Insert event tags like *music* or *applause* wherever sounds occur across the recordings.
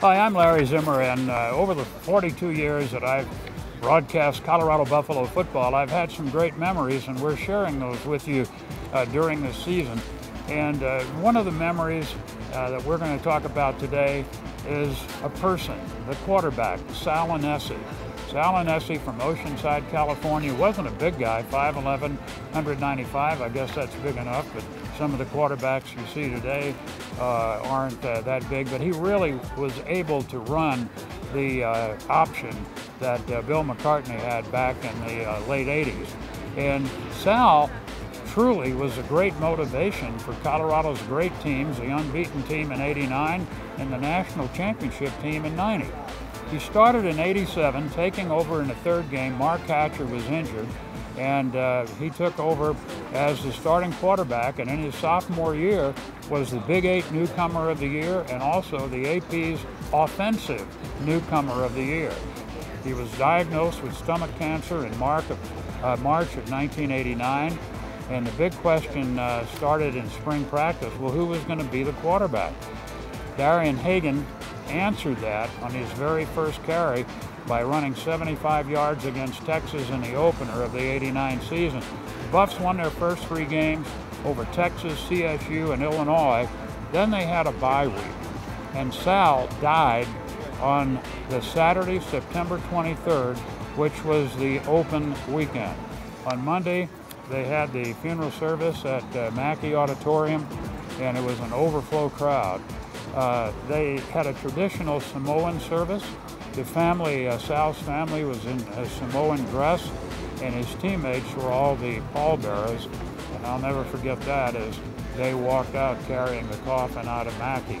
Hi, I'm Larry Zimmer, and uh, over the 42 years that I've broadcast Colorado Buffalo football, I've had some great memories, and we're sharing those with you uh, during this season. And uh, one of the memories uh, that we're going to talk about today is a person, the quarterback, Sal Aunese. Sal Aunese from Oceanside, California, wasn't a big guy, 5'11", 195. I guess that's big enough, but some of the quarterbacks you see today uh, aren't uh, that big. But he really was able to run the uh, option that uh, Bill McCartney had back in the uh, late 80s. And Sal truly was a great motivation for Colorado's great teams, the unbeaten team in 89 and the national championship team in 90. He started in 87, taking over in the third game. Mark Hatcher was injured, and uh, he took over as the starting quarterback. And in his sophomore year, was the Big Eight Newcomer of the Year and also the AP's Offensive Newcomer of the Year. He was diagnosed with stomach cancer in of, uh, March of 1989. And the big question uh, started in spring practice well, who was going to be the quarterback? Darian Hagan answered that on his very first carry by running 75 yards against Texas in the opener of the 89 season. The Buffs won their first three games over Texas, CSU, and Illinois. Then they had a bye week. And Sal died on the Saturday, September 23rd, which was the open weekend. On Monday, they had the funeral service at uh, Mackey Auditorium, and it was an overflow crowd. Uh, they had a traditional Samoan service. The family, uh, Sal's family, was in a Samoan dress, and his teammates were all the pallbearers. And I'll never forget that as they walked out carrying the coffin out of Mackey.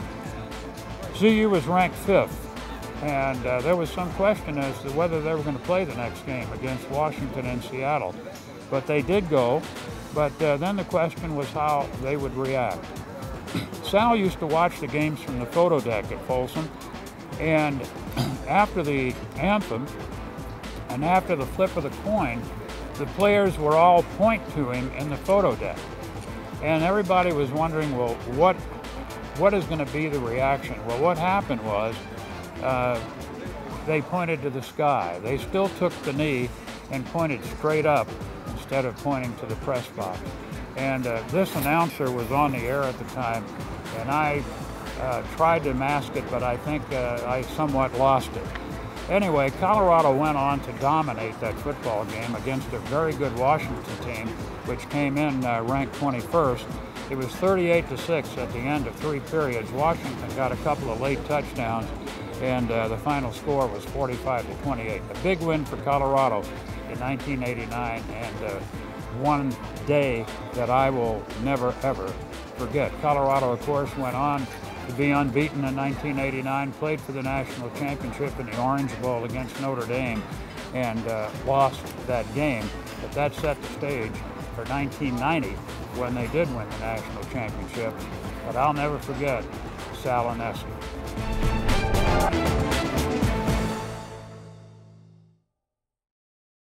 CU was ranked fifth, and uh, there was some question as to whether they were going to play the next game against Washington and Seattle. But they did go, but uh, then the question was how they would react. *clears throat* Sal used to watch the games from the photo deck at Folsom, and *clears throat* after the anthem and after the flip of the coin, the players were all point to him in the photo deck. And everybody was wondering, well, what, what is going to be the reaction? Well, what happened was uh, they pointed to the sky. They still took the knee and pointed straight up instead of pointing to the press box. And uh, this announcer was on the air at the time, and I uh, tried to mask it, but I think uh, I somewhat lost it. Anyway, Colorado went on to dominate that football game against a very good Washington team, which came in uh, ranked 21st. It was 38 to 6 at the end of three periods. Washington got a couple of late touchdowns, and uh, the final score was 45 to 28. A big win for Colorado in 1989, and uh, one day that I will never ever forget. Colorado, of course, went on to be unbeaten in 1989, played for the national championship in the Orange Bowl against Notre Dame, and uh, lost that game. But that set the stage for 1990 when they did win the national championship. But I'll never forget Sal.